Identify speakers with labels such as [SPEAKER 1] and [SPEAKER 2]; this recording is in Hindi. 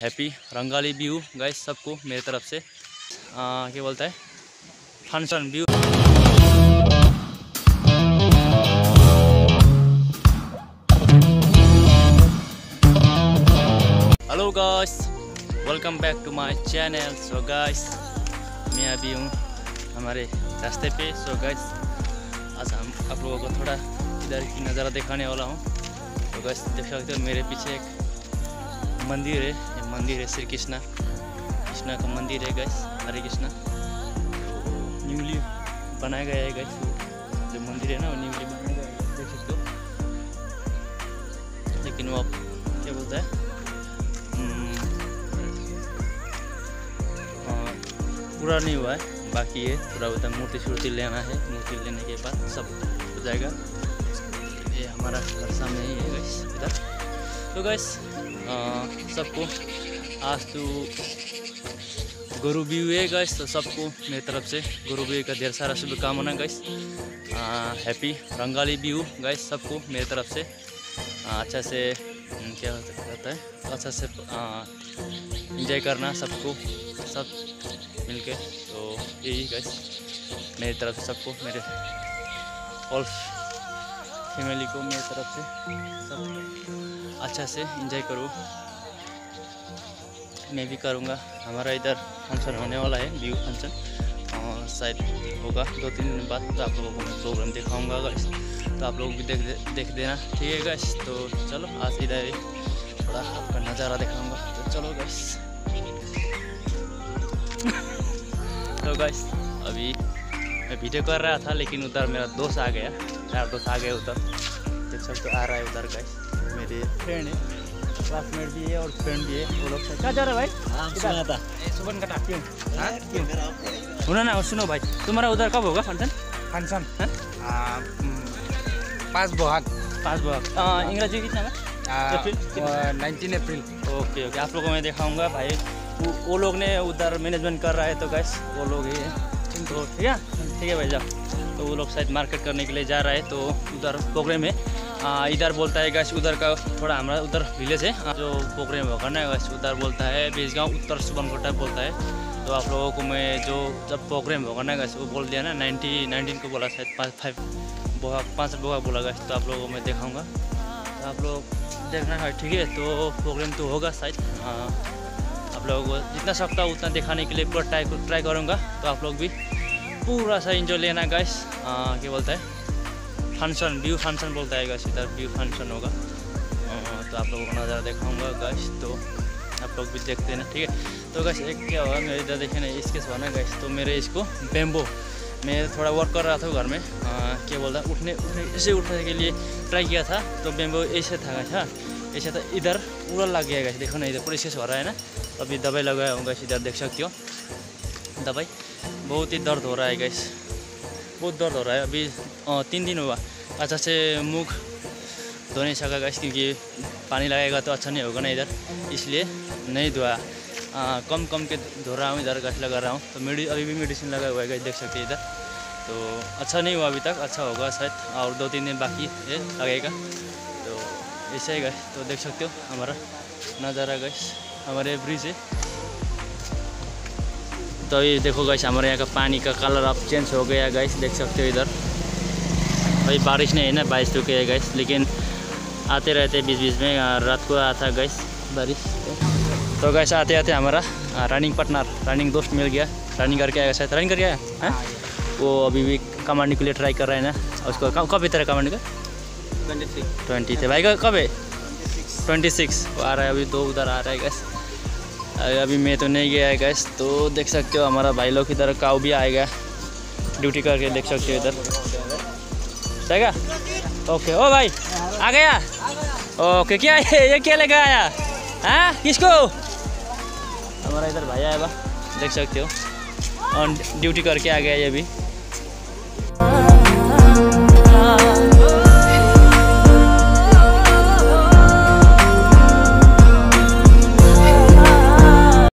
[SPEAKER 1] हैप्पी रंगाली व्यू गाइस सबको मेरी तरफ़ से। आ, क्या बोलता है? Function view hello guys welcome back to my channel so guys मैं अभी हूँ हमारे रास्ते पे। सो गाइस आज हम आप लोगों को थोड़ा इधर की नज़ारा दिखाने वाला हूँ। तो गाइस देख सकते हो मेरे पीछे एक मंदिर है। मंदिर है श्री कृष्णा। कृष्णा का मंदिर है गैस हरे कृष्णा। न्यूली बनाया गया है गैस जो मंदिर है ना वो न्यूली बनाया गया है देख सकते हो। लेकिन वो अब क्या बोलता है? हम्म, हाँ, पूरा नहीं हुआ है बाकी है पूरा होता है मूर्ति शूर्ति लेना है मूर्ति लेने के बाद सब हो जाएगा। ये हमारा घर सामने ही है गैस इधर। तो गैस सबको आज तो गुरु व्यू है गैस तो सबको मेरी तरफ़ से गुरु व्यू का ढेर सारा शुभकामना guys happy Rongali Bihu guys सबको मेरी तरफ़ से। अच्छा से हम्म, क्या होता है? अच्छा से इंजॉय करना सबको सब मिलके। तो यही गैस मेरी तरफ़ से सबको मेरे ऑल फैमिली को मेरी तरफ़ से सब अच्छा से इंजॉय करो। मैं भी करूँगा। हमारा इधर फ़ंक्शन होने वाला है व्यू फ़ंक्शन और शायद होगा। दो तीन दिन बाद तो आप लोगों को मैं प्रोग्राम दिखाऊँगा गाइस तो आप लोग भी देख दे, देख देना। ठीक है गाइस तो चलो आज इधर ही थोड़ा आपका नज़ारा दिखाऊँगा। तो चलो गाइस तो गाइस अभी मैं वीडियो कर रहा था लेकिन उधर मेरा दोस्त आ गया। चार दोस्त आ गए उधर। ये सब तो आ रहा है उधर गाइस मेरे फ्रेंड है क्लासमेट भी है और फ्रेंड भी है वो लोग क्या जा रहा है भाई?
[SPEAKER 2] सुना था।
[SPEAKER 1] सुबन का क्यों हाँ? क्यों? सुनो ना सुनो भाई। तुम्हारा उधर कब होगा फ़ंक्शन?
[SPEAKER 2] फ़ंक्शन?
[SPEAKER 1] हाँ?
[SPEAKER 2] पाँच बोहाग।
[SPEAKER 1] पाँच बार इंग्रजी कितना अप्रैल?
[SPEAKER 2] नाइनटीन अप्रैल
[SPEAKER 1] ओके ओके आप लोगों को मैं दिखाऊँगा भाई। वो, वो लोग ने उधर मैनेजमेंट कर रहा है तो गैस वो लोग ही है। तो ठीक है? ठीक है भाई जाओ तो वो लोग शायद मार्केट करने के लिए जा रहा है तो उधर है आ, इधर बोलता है गैस उधर का थोड़ा हमारा उधर विलेज है। जो प्रोग्राम होगा ना गैस उधर बोलता है बेजगांव उत्तर सुबनकोटा बोलता है। तो आप लोगों को मैं जो जब प्रोग्राम होगा ना गैस वो बोल दिया ना नाइन्टी नाइनटीन को बोला शायद पाँच फाइव बोहा पाँच बोहा बोला गैस। तो आप लोगों को मैं दिखाऊँगा। तो आप लोग देखना है ठीक है? तो प्रोग्राम तो होगा शायद। हाँ, आप लोगों को जितना सकता उतना दिखाने के लिए पूरा ट्राई ट्राई करूँगा। तो आप लोग भी पूरा सा इंजॉय लेना गैस क्या बोलता है? फ़ंक्शन व्यू फ़ंक्शन बोलता है गैस इधर व्यू फ़ंक्शन होगा। हाँ, तो आप लोगों को नज़ारा दिखाऊँगा गैस तो आप लोग भी देखते हैं ठीक है? तो गैस एक क्या होगा मेरे इधर देखे ना इसके सो ना गैस तो मेरे इसको बेम्बो मैं थोड़ा वर्क कर रहा था घर में। क्या बोलता उठने उठने, ऐसे उठने के लिए ट्राई किया था तो बेम्बो ऐसे था हाँ। ऐसे था, इधर पूरा लग गया गैस देखो ना, इधर पूरा इसके हो रहा है ना। अभी दवाई लगाया हूँ गैस इधर देख सकते हो। दवाई, बहुत ही दर्द हो रहा है गैस बहुत दर्द हो रहा है, अभी तीन दिन हुआ। अच्छा से मुख धो नहीं सका गैस क्योंकि पानी लगेगा तो अच्छा नहीं होगा ना इधर, इसलिए नहीं धोया। अ, कम कम के धो रहा हूँ इधर गैस लगा रहा हूँ। तो मेडी अभी भी मेडिसिन लगा हुआ है देख सकते हैं इधर। तो अच्छा नहीं हुआ अभी तक अच्छा होगा शायद और दो तीन दिन बाकी है लगेगा तो ऐसे ही गैस तो देख सकते हो हमारा नज़ारा गैस हमारे ब्रिज है। तो ये देखो गैस हमारे यहाँ का पानी का कलर अब चेंज हो गया गैस देख सकते हो इधर। भाई बारिश नहीं है ना बारिश रुके है गैस लेकिन आते रहते बीच बीच में रात को आता गैस बारिश। तो कैसे आते आते हमारा रनिंग पार्टनर रनिंग दोस्त मिल गया। रनिंग करके आएगा शायद रनिंग करके आया? हैं? वो अभी भी कमांडने के लिए ट्राई कर रहा है ना। उसको कब है तेरा कमांड का?
[SPEAKER 2] ट्वेंटी
[SPEAKER 1] थे। भाई का कब है? ट्वेंटी सिक्स वो आ रहा है अभी दो उधर आ रहा है गैस अभी मैं तो नहीं गया है गैस तो देख सकते हो हमारा भाई लोग इधर काऊ भी आएगा। ड्यूटी करके देख सकते हो इधर। जाएगा ओके ओ भाई आ गया? ओके क्या ये क्या लेकर आया? हाँ? किसको? हमारा इधर भाई आया बा, देख सकते हो। और ड्यूटी करके आ गया ये भी।